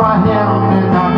by him and I